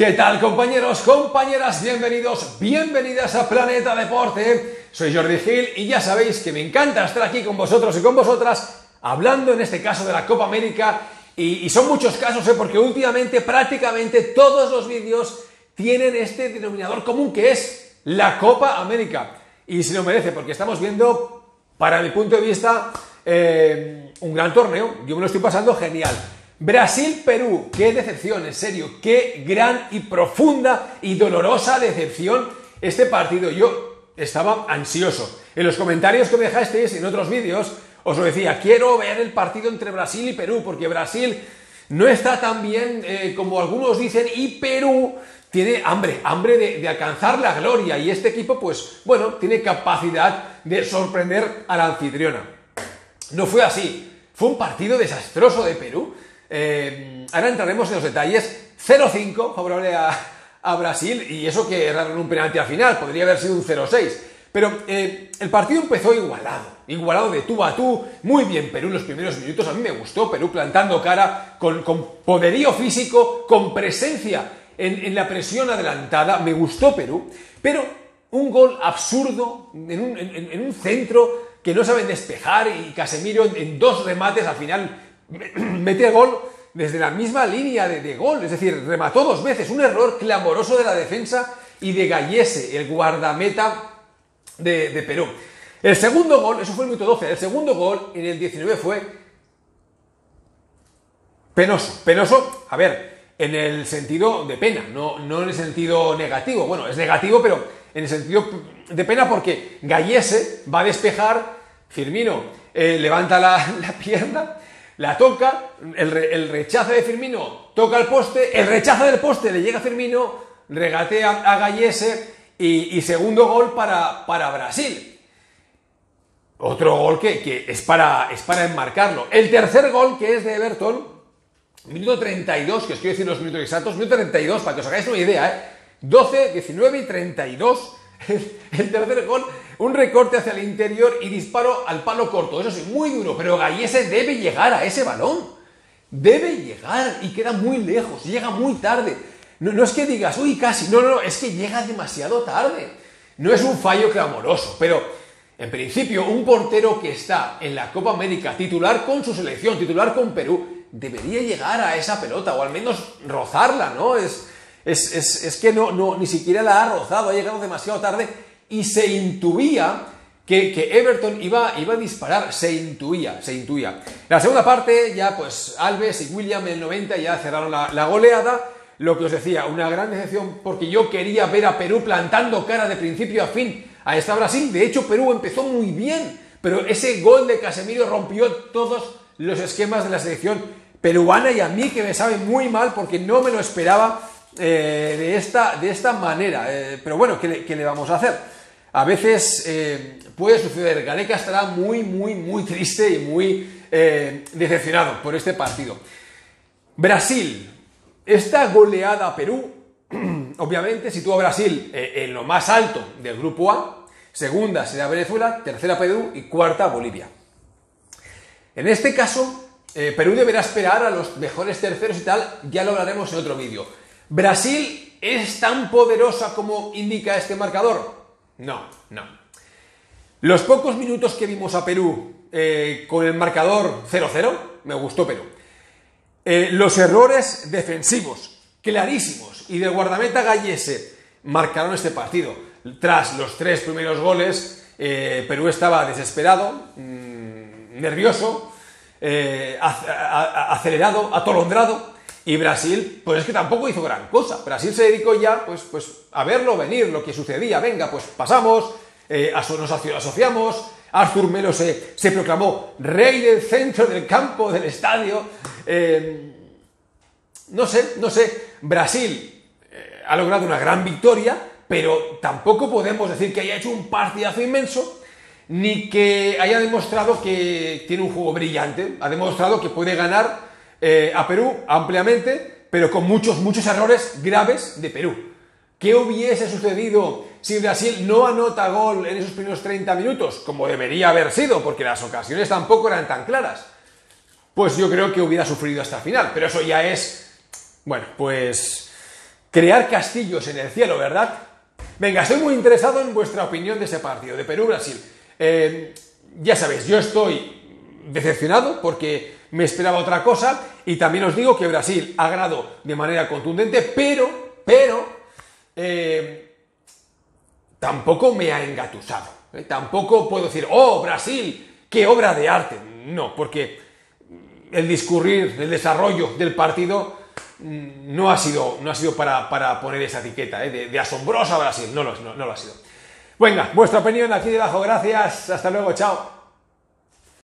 ¿Qué tal compañeros, compañeras? Bienvenidos, bienvenidas a Planeta Deporte. Soy Jordi Gil y ya sabéis que me encanta estar aquí con vosotros y con vosotras hablando en este caso de la Copa América y, son muchos casos ¿eh? porque últimamente prácticamente todos los vídeos tienen este denominador común que es la Copa América. Y si lo merece porque estamos viendo, para mi punto de vista, eh, un gran torneo. Yo me lo estoy pasando genial. Brasil-Perú, qué decepción, en serio, qué gran y profunda y dolorosa decepción este partido. Yo estaba ansioso. En los comentarios que me dejasteis en otros vídeos, os lo decía, quiero ver el partido entre Brasil y Perú, porque Brasil no está tan bien eh, como algunos dicen y Perú tiene hambre, hambre de, de, alcanzar la gloria y este equipo, pues bueno, tiene capacidad de sorprender a la anfitriona. No fue así, fue un partido desastroso de Perú eh, ahora entraremos en los detalles. 0-5 favorable a, Brasil y eso que erraron un penalti al final, podría haber sido un 0-6. Pero eh, el partido empezó igualado, igualado de tú a tú, muy bien Perú en los primeros minutos, a mí me gustó Perú plantando cara con, poderío físico, con presencia en, la presión adelantada, me gustó Perú, pero un gol absurdo en un, centro que no saben despejar y Casemiro en dos remates al final mete gol desde la misma línea de, gol, es decir, remató dos veces, un error clamoroso de la defensa y de Gallese, el guardameta de, Perú. El segundo gol, eso fue el minuto 12, el segundo gol en el 19 fue penoso, penoso, a ver, en el sentido de pena, no, no en el sentido negativo, bueno, es negativo, pero en el sentido de pena porque Gallese va a despejar, Firmino eh, levanta la, la pierna, la toca, el, rechazo de Firmino toca el poste, el rechazo del poste le llega a Firmino, regatea a Gallese y, segundo gol para, para, Brasil. Otro gol que, es, para, es para enmarcarlo. El tercer gol que es de Everton, minuto 32, que os quiero decir los minutos exactos, minuto 32, para que os hagáis una idea, ¿eh? 12, 19 y 32 el tercer gol, un recorte hacia el interior y disparo al palo corto. Eso sí, muy duro, pero Gallese debe llegar a ese balón. Debe llegar y queda muy lejos, llega muy tarde. No, es que digas, uy, casi, no, no, no, es que llega demasiado tarde. No es un fallo clamoroso, pero en principio un portero que está en la Copa América titular con su selección, titular con Perú, debería llegar a esa pelota o al menos rozarla, ¿no? Es, es, que no, no, ni siquiera la ha rozado, ha llegado demasiado tarde y se intuía que, Everton iba, iba, a disparar, se intuía, se intuía. la segunda parte, ya pues Alves y William en el 90 ya cerraron la, goleada. Lo que os decía, una gran decepción porque yo quería ver a Perú plantando cara de principio a fin a esta Brasil. De hecho, Perú empezó muy bien, pero ese gol de Casemiro rompió todos los esquemas de la selección peruana y a mí que me sabe muy mal porque no me lo esperaba eh, de, esta, de esta manera. Eh, pero bueno, ¿qué le, vamos a hacer? A veces eh, puede suceder. Gareca estará muy, muy, muy triste y muy decepcionado por este partido. Brasil. Esta goleada a Perú, obviamente, sitúa a Brasil en lo más alto del grupo A. Segunda será Venezuela, tercera Perú y cuarta Bolivia. En este caso, Perú deberá esperar a los mejores terceros y tal, ya lo hablaremos en otro vídeo. ¿Brasil es tan poderosa como indica este marcador? No, no. Los pocos minutos que vimos a Perú eh, con el marcador 0-0, me gustó Perú. Eh, los errores defensivos, clarísimos, y del guardameta Gallese marcaron este partido. Tras los tres primeros goles, eh, Perú estaba desesperado, mm, nervioso, acelerado, atolondrado, y Brasil, pues es que tampoco hizo gran cosa. Brasil se dedicó ya, pues, pues a verlo venir, lo que sucedía. Venga, pues pasamos, eh, nos asociamos. Arthur Melo se, se, proclamó rey del centro del campo del estadio. Eh, no sé, no sé. Brasil eh, ha logrado una gran victoria, pero tampoco podemos decir que haya hecho un partidazo inmenso, ni que haya demostrado que tiene un juego brillante. Ha demostrado que puede ganar eh, a Perú ampliamente, pero con muchos, muchos errores graves de Perú. ¿Qué hubiese sucedido si Brasil no anota gol en esos primeros 30 minutos, como debería haber sido, porque las ocasiones tampoco eran tan claras? Pues yo creo que hubiera sufrido hasta el final, pero eso ya es, bueno, pues crear castillos en el cielo, ¿verdad? Venga, estoy muy interesado en vuestra opinión de ese partido, de Perú-Brasil. Eh, ya sabéis, yo estoy decepcionado porque me esperaba otra cosa y también os digo que Brasil ha ganado de manera contundente, pero, pero, eh, tampoco me ha engatusado. ¿eh? Tampoco puedo decir, oh, Brasil, qué obra de arte. No, porque el discurrir, el desarrollo del partido mm, no ha sido, no ha sido para, poner esa etiqueta ¿eh? de, asombrosa Brasil, no lo, no lo ha sido. Venga, vuestra opinión aquí debajo, gracias, hasta luego, chao.